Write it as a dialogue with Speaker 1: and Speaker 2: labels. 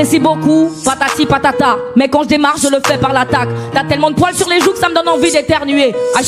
Speaker 1: t'apprécie beaucoup, patati patata. Mais quand je démarre, je le fais par l'attaque. T'as tellement de poils sur les joues que ça me donne envie d'éternuer. Ah,